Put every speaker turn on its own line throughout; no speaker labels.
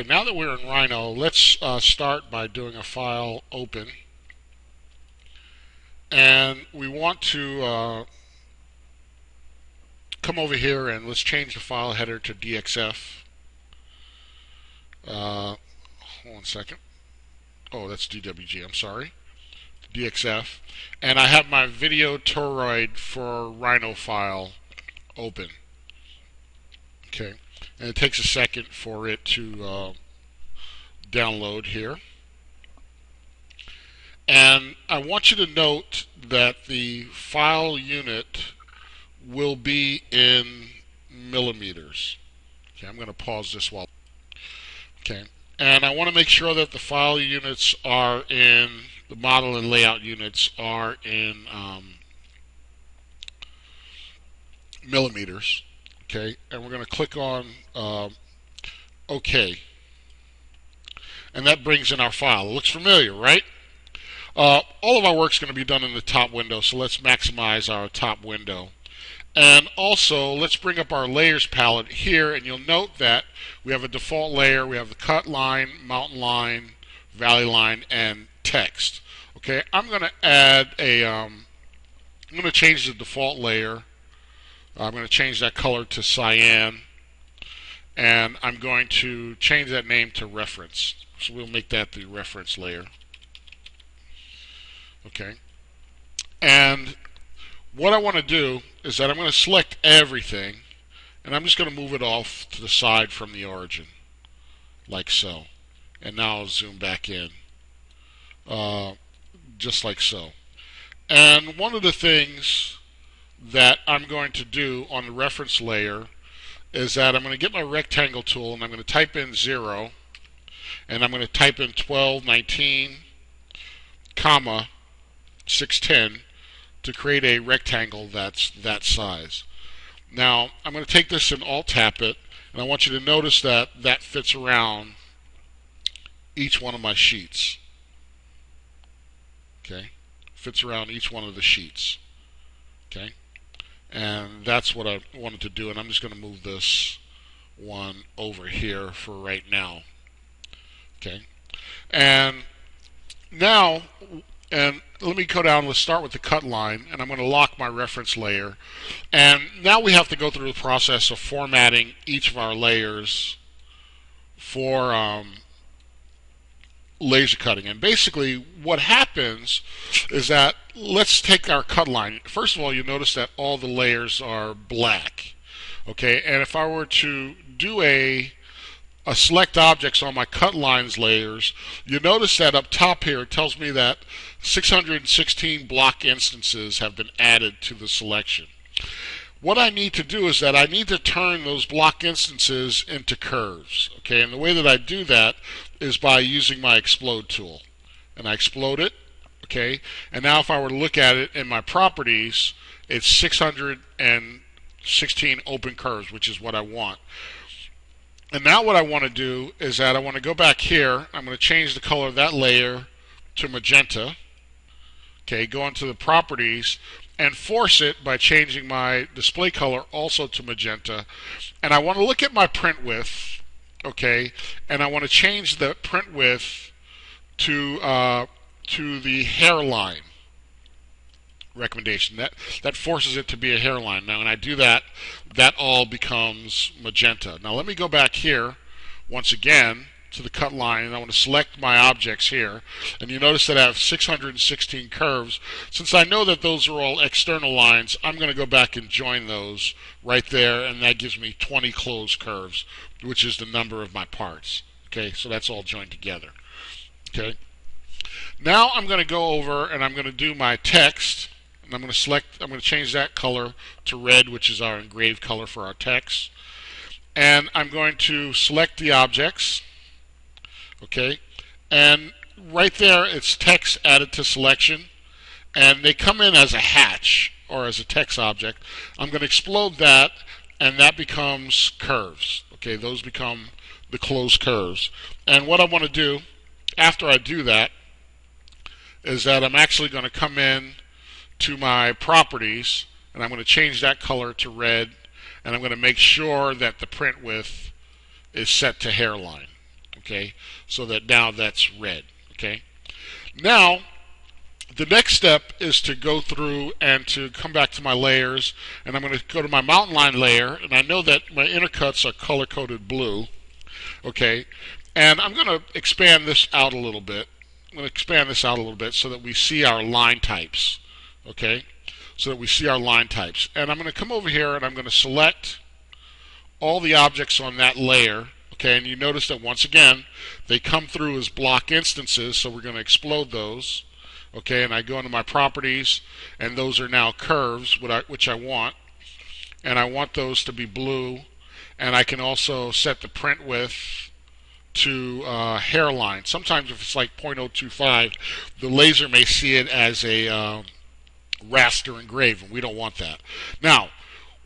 Okay, now that we're in Rhino, let's uh, start by doing a file open. And we want to uh, come over here and let's change the file header to DXF. Uh, hold on a second. Oh, that's DWG, I'm sorry. DXF. And I have my video toroid for Rhino file open. Okay and it takes a second for it to uh, download here. And I want you to note that the file unit will be in millimeters. Okay, I'm going to pause this while. Okay, and I want to make sure that the file units are in the model and layout units are in um, millimeters okay and we're going to click on uh, OK. And that brings in our file. It looks familiar right? Uh, all of our work is going to be done in the top window so let's maximize our top window. And also let's bring up our layers palette here and you'll note that we have a default layer we have the cut line mountain line valley line and text. Okay I'm going to add a um, I'm going to change the default layer I'm going to change that color to cyan and I'm going to change that name to reference. So we'll make that the reference layer. Okay. And what I want to do is that I'm going to select everything and I'm just going to move it off to the side from the origin like so. And now I'll zoom back in uh, just like so. And one of the things that I'm going to do on the reference layer is that I'm going to get my rectangle tool and I'm going to type in 0 and I'm going to type in 1219 comma 610 to create a rectangle that's that size. Now I'm going to take this and alt tap it and I want you to notice that that fits around each one of my sheets. Okay, fits around each one of the sheets. Okay and that's what I wanted to do and I'm just going to move this one over here for right now. Okay? And now and let me go down let's start with the cut line and I'm going to lock my reference layer. And now we have to go through the process of formatting each of our layers for um, laser cutting. And basically, what happens is that let's take our cut line. First of all, you notice that all the layers are black. Okay, and if I were to do a a select objects on my cut lines layers, you notice that up top here it tells me that 616 block instances have been added to the selection. What I need to do is that I need to turn those block instances into curves. Okay, and the way that I do that is by using my explode tool. And I explode it, okay? And now if I were to look at it in my properties, it's 616 open curves, which is what I want. And now what I want to do is that I want to go back here. I'm going to change the color of that layer to magenta. Okay, go into the properties and force it by changing my display color also to magenta. And I want to look at my print width okay, and I want to change the print width to uh, to the hairline recommendation. That that forces it to be a hairline. Now, when I do that, that all becomes magenta. Now, let me go back here once again to the cut line and I want to select my objects here and you notice that I have 616 curves since I know that those are all external lines I'm going to go back and join those right there and that gives me 20 closed curves which is the number of my parts. Okay, so that's all joined together. Okay. Now I'm going to go over and I'm going to do my text. And I'm going to select, I'm going to change that color to red, which is our engraved color for our text. And I'm going to select the objects. Okay. And right there, it's text added to selection. And they come in as a hatch or as a text object. I'm going to explode that, and that becomes curves. Okay, those become the closed curves. And what I want to do after I do that is that I'm actually going to come in to my properties and I'm going to change that color to red and I'm going to make sure that the print width is set to hairline. Okay, so that now that's red. Okay, now the next step is to go through and to come back to my layers and I'm going to go to my mountain line layer and I know that my intercuts are color coded blue okay? And I'm going to expand this out a little bit. I'm going to expand this out a little bit so that we see our line types okay? So that we see our line types. And I'm going to come over here and I'm going to select all the objects on that layer okay and you notice that once again they come through as block instances so we're going to explode those. Okay and I go into my properties and those are now curves which I want. And I want those to be blue and I can also set the print width to uh, hairline. Sometimes if it's like 0.025 the laser may see it as a uh, raster engraved and we don't want that. Now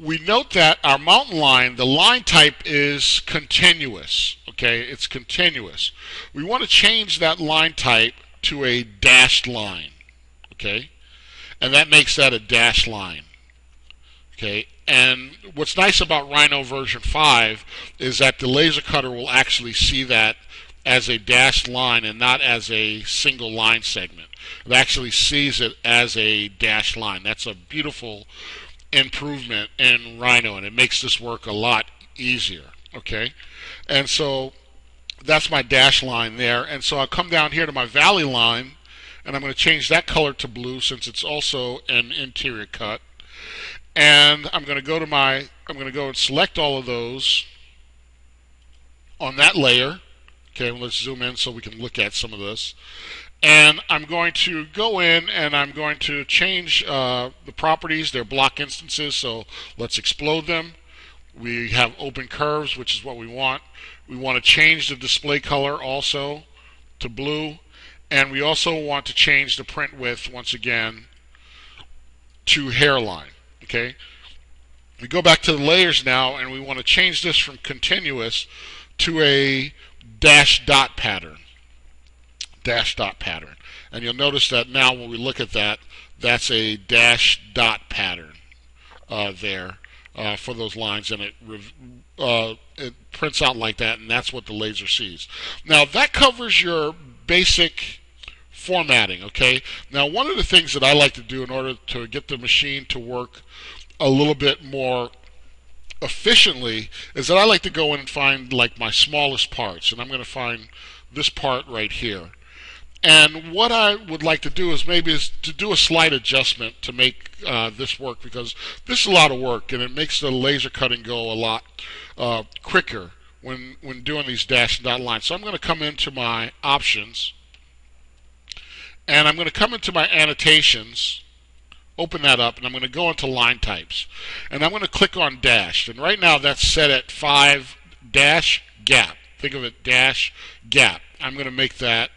we note that our mountain line, the line type is continuous. Okay, it's continuous. We want to change that line type to a dashed line. Okay? And that makes that a dashed line. Okay? And what's nice about Rhino version 5 is that the laser cutter will actually see that as a dashed line and not as a single line segment. It actually sees it as a dashed line. That's a beautiful improvement in Rhino and it makes this work a lot easier. Okay? And so that's my dash line there. And so I'll come down here to my valley line, and I'm going to change that color to blue since it's also an interior cut. And I'm going to go to my, I'm going to go and select all of those on that layer. Okay, let's zoom in so we can look at some of this. And I'm going to go in and I'm going to change uh, the properties. They're block instances, so let's explode them. We have open curves, which is what we want. We want to change the display color also to blue. And we also want to change the print width once again to hairline. Okay. We go back to the layers now and we want to change this from continuous to a dash dot pattern. Dash dot pattern. And you'll notice that now when we look at that, that's a dash dot pattern uh, there uh, for those lines, and it uh, it prints out like that, and that's what the laser sees. Now that covers your basic formatting. Okay. Now one of the things that I like to do in order to get the machine to work a little bit more efficiently is that I like to go in and find like my smallest parts, and I'm going to find this part right here. And what I would like to do is maybe is to do a slight adjustment to make uh, this work because this is a lot of work and it makes the laser cutting go a lot uh, quicker when when doing these dash and dot lines. So I'm going to come into my options and I'm going to come into my annotations open that up and I'm going to go into line types. And I'm going to click on dash and right now that's set at 5 dash gap. Think of it dash gap. I'm going to make that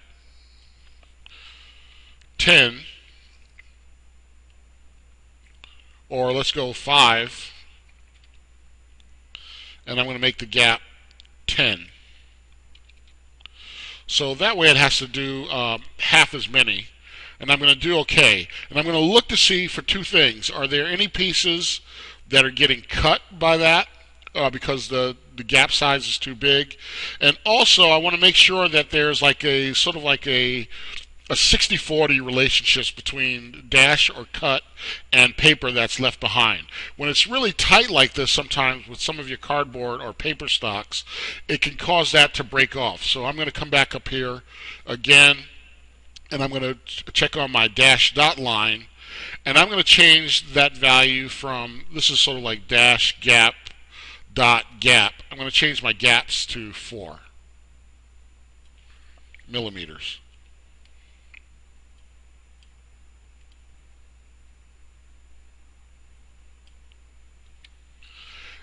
10 or let's go 5 and I'm going to make the gap 10 so that way it has to do um, half as many and I'm going to do OK and I'm going to look to see for two things. Are there any pieces that are getting cut by that uh, because the the gap size is too big? And also I want to make sure that there's like a sort of like a a 60-40 relationships between dash or cut and paper that's left behind. When it's really tight like this sometimes with some of your cardboard or paper stocks, it can cause that to break off. So I'm going to come back up here again and I'm going to check on my dash dot line and I'm going to change that value from this is sort of like dash gap dot gap. I'm going to change my gaps to 4 millimeters.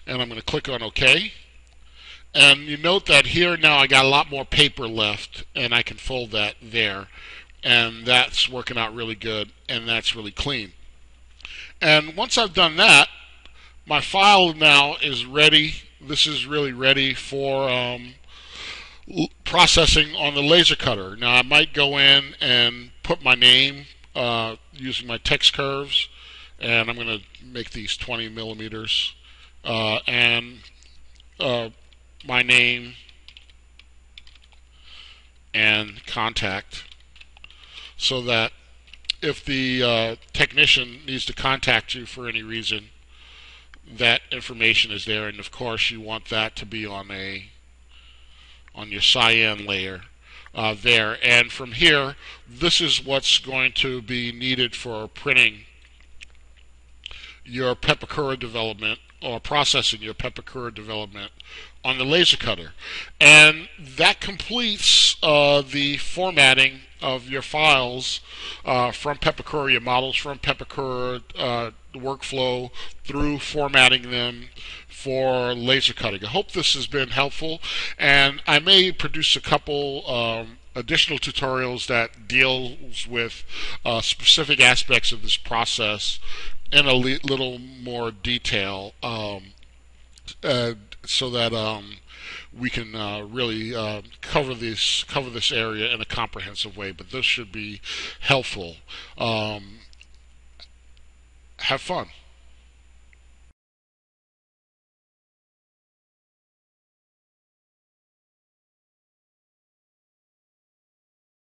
And I'm going to click on OK. And you note that here now I got a lot more paper left and I can fold that there. And that's working out really good and that's really clean. And once I've done that, my file now is ready. This is really ready for um, processing on the laser cutter. Now I might go in and put my name uh, using my text curves and I'm going to make these 20 millimeters uh, and uh, my name and contact so that if the uh, technician needs to contact you for any reason, that information is there. And of course, you want that to be on a on your cyan layer uh, there. And from here, this is what's going to be needed for printing your Pepakura development or processing your Pepakura development on the laser cutter. And that completes uh, the formatting of your files uh, from Pepakura, your models from Pepakura uh, workflow through formatting them for laser cutting. I hope this has been helpful, and I may produce a couple um, additional tutorials that deals with uh, specific aspects of this process in a li- little more detail, um, uh, so that um, we can uh, really uh, cover this cover this area in a comprehensive way. But this should be helpful. Um, have fun.